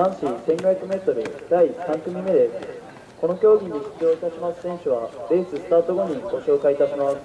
男子 1500m 第3組目です。この競技に出場いたします選手はレーススタート後にご紹介いたします。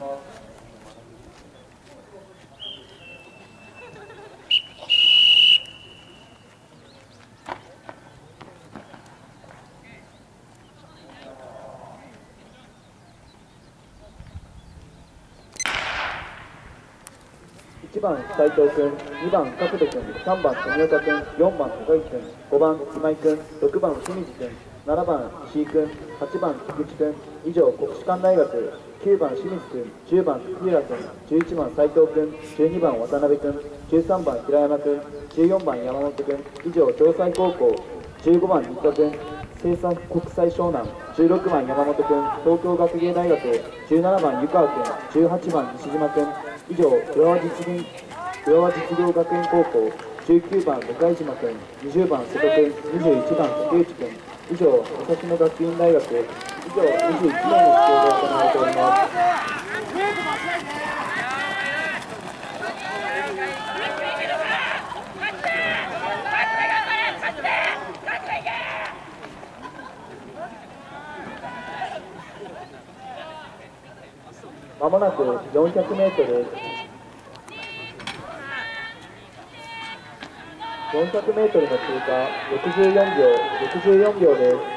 1番斉藤君2番角度君3番富岡君4番高木君5番今井君6番清水君7番石井君8番菊池君以上国士舘大学9番清水君10番福浦君11番斉藤君12番渡辺君13番平山君14番山本君以上城西高校15番新田君生産国際湘南16番山本君東京学芸大学17番湯川君18番西島君以上浦和実業浦和実業学園高校19番向島君20番瀬戸君21番竹内君以上武蔵野学院大学以上21名の出場が行われております。まもなく400メートル。400メートルの通過。64秒64秒です。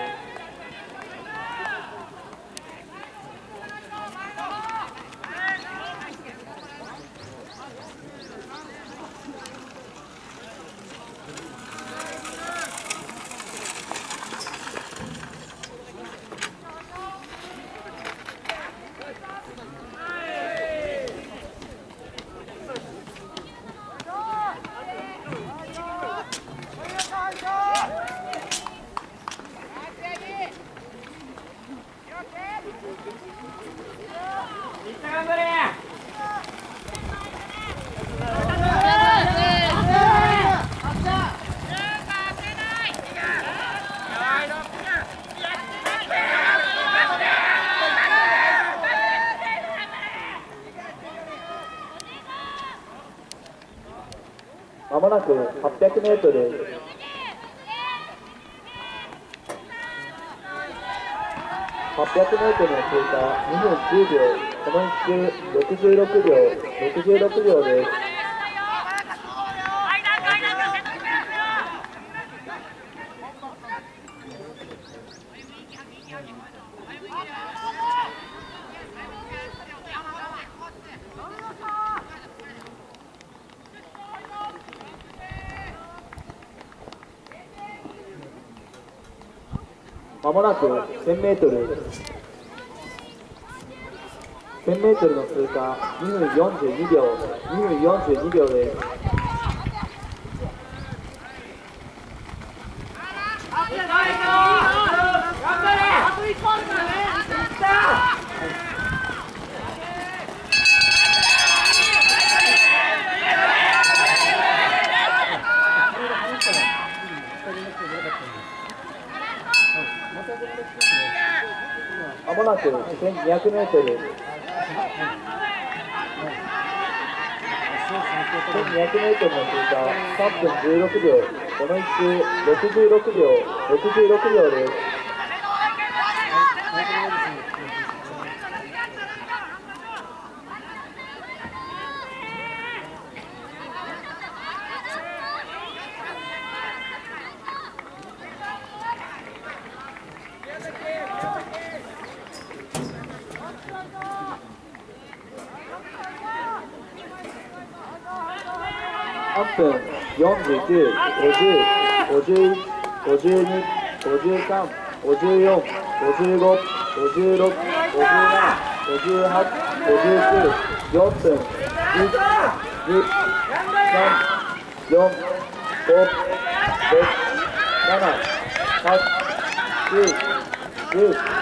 まもなく800メートル。800メートルの通過2分10秒。この1周66秒66秒です。まもなく 1000m 1000m の通過2分42秒2分42秒ですまもなく1200メートル。1200メートルの通過3分16秒この1周66秒66秒です。8分49、50、51、52、53、54、55、56、57、58、59、4分、1、2、3、4、5、6、7、8、9、10、